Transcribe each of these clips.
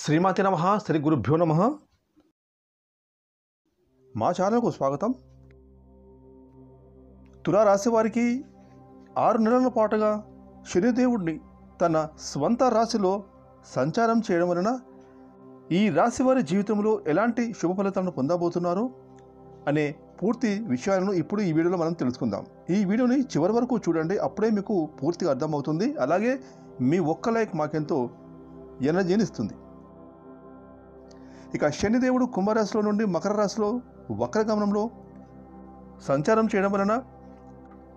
శ్రీమాతి నమ శ్రీ గురుభ్యో నమ. మా ఛానల్కు స్వాగతం. తులారాశి వారికి ఆరు నెలల పాటుగా శనిదేవుడిని తన స్వంత రాశిలో సంచారం చేయడం వలన ఈ రాశి వారి జీవితంలో ఎలాంటి శుభ ఫలితాలను పొందబోతున్నారు అనే పూర్తి విషయాలను ఇప్పుడు ఈ వీడియోలో మనం తెలుసుకుందాం. ఈ వీడియోని చివరి వరకు చూడండి అప్పుడే మీకు పూర్తిగా అర్థమవుతుంది. అలాగే మీ ఒక్క లైక్ మాకెంతో ఎనర్జీని ఇస్తుంది. ఇక శనిదేవుడు కుంభరాశిలో నుండి మకర రాశిలో వక్రగమనంలో సంచారం చేయడం వలన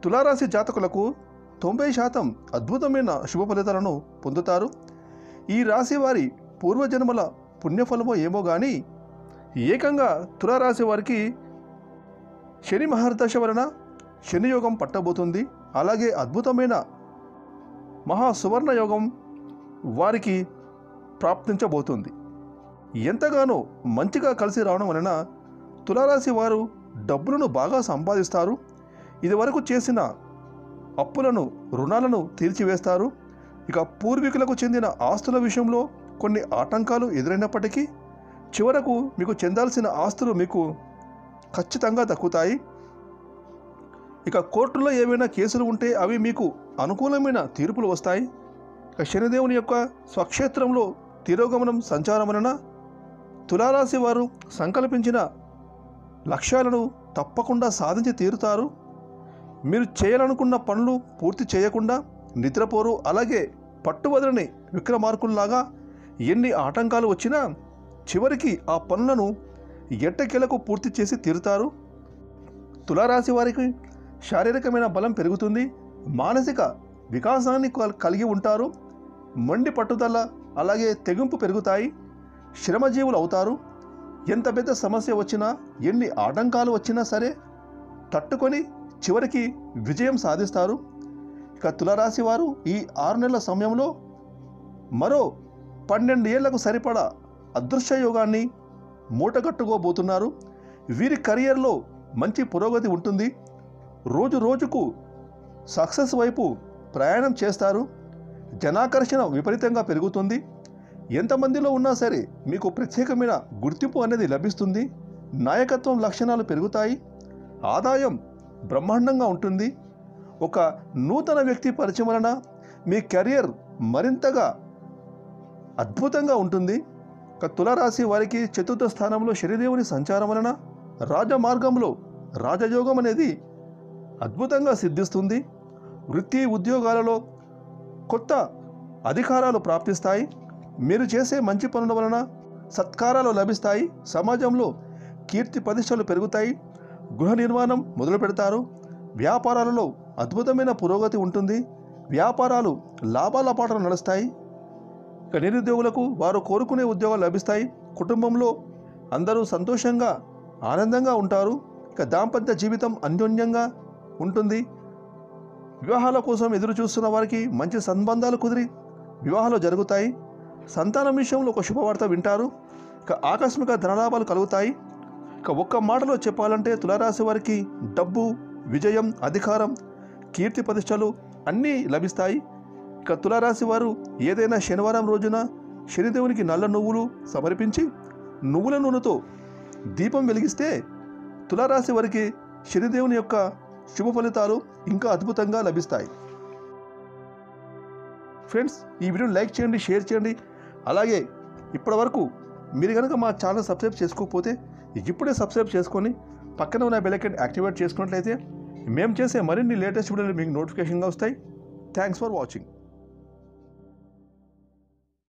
తులారాశి జాతకులకు తొంభై శాతం అద్భుతమైన శుభ ఫలితాలను పొందుతారు. ఈ రాశి వారి పూర్వజన్మల పుణ్యఫలమో ఏమో కానీ ఏకంగా తులారాశి వారికి శని మహర్దశ వలన శనియోగం పట్టబోతుంది. అలాగే అద్భుతమైన మహా సువర్ణ యోగం వారికి ప్రాప్తించబోతుంది. ఎంతగానో మంచిగా కలిసి రావడం వలన తులారాశి వారు డబ్బులను బాగా సంపాదిస్తారు. ఇదివరకు చేసిన అప్పులను రుణాలను తీర్చివేస్తారు. ఇక పూర్వీకులకు చెందిన ఆస్తుల విషయంలో కొన్ని ఆటంకాలు ఎదురైనప్పటికీ చివరకు మీకు చెందాల్సిన ఆస్తులు మీకు ఖచ్చితంగా దక్కుతాయి. ఇక కోర్టులో ఏవైనా కేసులు ఉంటే అవి మీకు అనుకూలమైన తీర్పులు వస్తాయి. ఇక శనిదేవుని యొక్క స్వక్షేత్రంలో తిరోగమనం సంచారం వలన తులారాశి వారు సంకల్పించిన లక్ష్యాలను తప్పకుండా సాధించి తీరుతారు. మీరు చేయాలనుకున్న పనులు పూర్తి చేయకుండా నిద్రపోరు. అలాగే పట్టువదలని విక్రమార్కుల్లాగా ఎన్ని ఆటంకాలు వచ్చినా చివరికి ఆ పనులను ఎట్టకేలకు పూర్తి చేసి తీరుతారు. తులారాశి వారికి శారీరకమైన బలం పెరుగుతుంది. మానసిక వికాసాన్ని కలిగి ఉంటారు. మొండి పట్టుదల అలాగే తెగింపు పెరుగుతాయి. శ్రమజీవులు అవుతారు? ఎంత పెద్ద సమస్య వచ్చినా ఎన్ని ఆటంకాలు వచ్చినా సరే తట్టుకొని చివరికి విజయం సాధిస్తారు. ఇక తులరాశి వారు ఈ ఆరు నెలల సమయంలో మరో పన్నెండు ఏళ్ళకు సరిపడా అదృశ్య యోగాన్ని మూటగట్టుకోబోతున్నారు. వీరి కెరియర్లో మంచి పురోగతి ఉంటుంది. రోజు రోజుకు సక్సెస్ వైపు ప్రయాణం చేస్తారు. జనాకర్షణ విపరీతంగా పెరుగుతుంది. ఎంతమందిలో ఉన్నా సరే మీకు ప్రత్యేకమైన గుర్తింపు అనేది లభిస్తుంది. నాయకత్వం లక్షణాలు పెరుగుతాయి. ఆదాయం బ్రహ్మాండంగా ఉంటుంది. ఒక నూతన వ్యక్తి పరిచయం వలన మీ కెరియర్ మరింతగా అద్భుతంగా ఉంటుంది. ఒక తులరాశి వారికి చతుర్థ స్థానంలో శనిదేవుని సంచారం వలన రాజమార్గంలో రాజయోగం అనేది అద్భుతంగా సిద్ధిస్తుంది. వృత్తి ఉద్యోగాలలో కొత్త అధికారాలు ప్రాప్తిస్తాయి. మీరు చేసే మంచి పనుల వలన సత్కారాలు లభిస్తాయి సమాజంలో కీర్తి ప్రతిష్టలు పెరుగుతాయి గృహ నిర్మాణం మొదలు పెడతారు వ్యాపారాలలో అద్భుతమైన పురోగతి ఉంటుంది వ్యాపారాలు లాభాల పాటలు నడుస్తాయి. ఇక నిరుద్యోగులకు వారు కోరుకునే ఉద్యోగాలు లభిస్తాయి కుటుంబంలో అందరూ సంతోషంగా ఆనందంగా ఉంటారు ఇక దాంపత్య జీవితం అన్యోన్యంగా ఉంటుంది. వివాహాల కోసం ఎదురు చూస్తున్న వారికి మంచి సంబంధాలు కుదిరి వివాహాలు జరుగుతాయి. సంతానం విషయంలో ఒక శుభవార్త వింటారు. ఇక ఆకస్మిక ధనలాభాలు కలుగుతాయి. ఇక ఒక్క మాటలో చెప్పాలంటే తులారాశి వారికి డబ్బు విజయం అధికారం కీర్తి ప్రతిష్టలు అన్నీ లభిస్తాయి. ఇక తులారాశి వారు ఏదైనా శనివారం రోజున శనిదేవునికి నల్ల నువ్వులు సమర్పించి నువ్వుల నూనెతో దీపం వెలిగిస్తే తులారాశి వారికి శనిదేవుని యొక్క శుభ ఫలితాలు ఇంకా అద్భుతంగా లభిస్తాయి. ఫ్రెండ్స్ ఈ వీడియో లైక్ చేయండి షేర్ చేయండి. అలాగే ఇప్పటివరకు మీరు కనుక మా ఛానల్ సబ్స్క్రైబ్ చేసుకోకపోతే ఇప్పుడే సబ్స్క్రైబ్ చేసుకొని పక్కన ఉన్న బెలకెట్ యాక్టివేట్ చేసుకున్నట్లయితే మేము చేసే మరిన్ని లేటెస్ట్ వీడియోలు మీకు నోటిఫికేషన్గా వస్తాయి. Thanks for watching